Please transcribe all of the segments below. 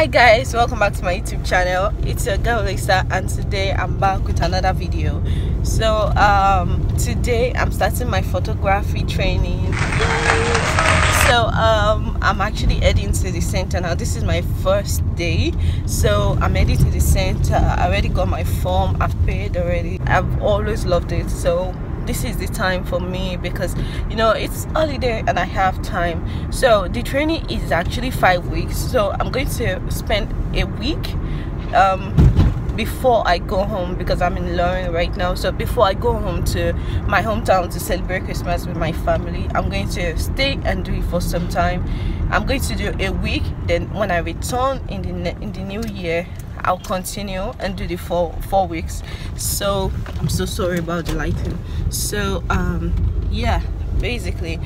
hi guys welcome back to my youtube channel. It's your girl lisa and today i'm back with another video. So um today i'm starting my photography training. So um i'm actually heading to the center now. This is my first day. So i'm heading to the center. I already got my form. I've paid already. I've always loved it. So this is the time for me because you know it's holiday and I have time. So the training is actually five weeks. So I'm going to spend a week um, before I go home because I'm in Lorraine right now. So before I go home to my hometown to celebrate Christmas with my family I'm going to stay and do it for some time. I'm going to do a week then when I return in the in the new year I'll continue and do the four four weeks. So I'm so sorry about the lighting. So um yeah basically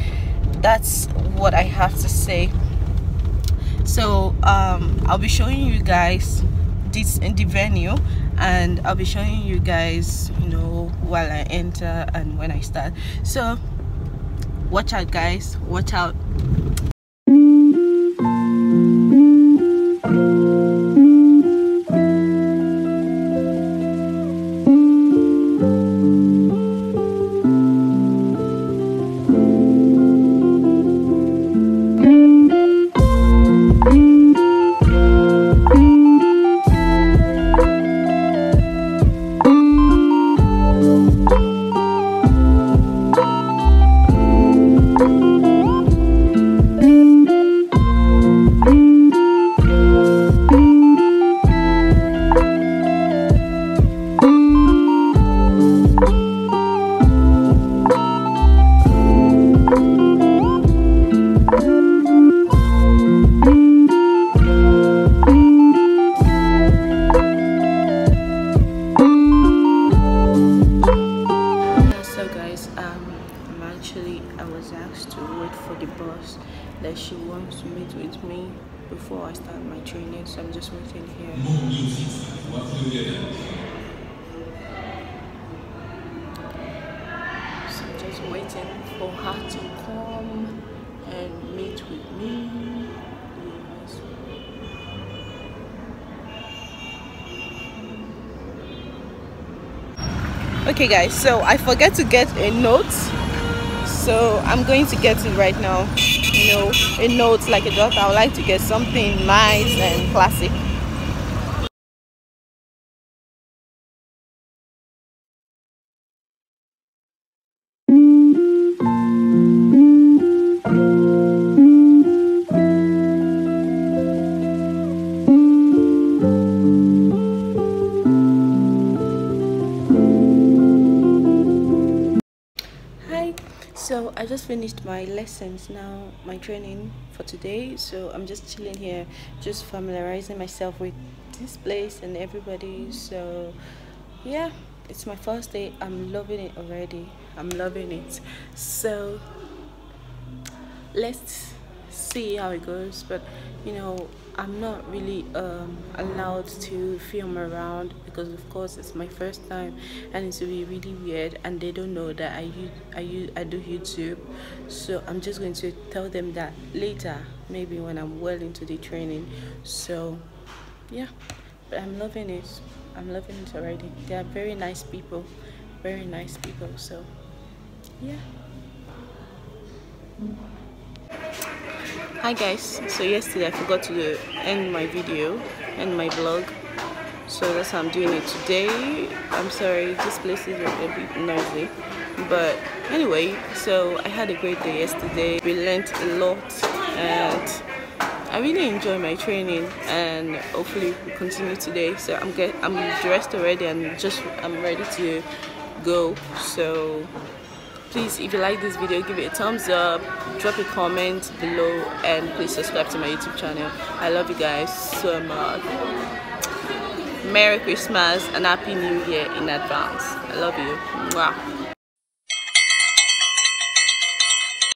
that's what I have to say. So um I'll be showing you guys this in the venue and I'll be showing you guys you know while I enter and when I start. So watch out guys. Watch out that she wants to meet with me before I start my training, so I'm just waiting here. So I'm just waiting for her to come and meet with me. Yes. Okay guys, so I forget to get a note so i'm going to get it right now. You know a note like a doctor i would like to get something nice and classic i just finished my lessons now my training for today. So i'm just chilling here just familiarizing myself with this place and everybody. So yeah it's my first day. I'm loving it already. I'm loving it. So let's see how it goes but you know i'm not really um, allowed to film around because of course it's my first time and it's be really weird and they don't know that i i i do youtube. So i'm just going to tell them that later maybe when i'm well into the training. So yeah but i'm loving it. I'm loving it already. They are very nice people. Very nice people so yeah hi guys. So yesterday i forgot to end my video and my vlog. So that's how i'm doing it today. I'm sorry this place is a bit noisy. But anyway so i had a great day yesterday. We learned a lot and i really enjoy my training and hopefully we continue today. So i'm get i'm dressed already and just i'm ready to go. So please if you like this video give it a thumbs up drop a comment below and please subscribe to my youtube channel. I love you guys so much. Merry christmas and happy new year in advance. I love you. Mwah.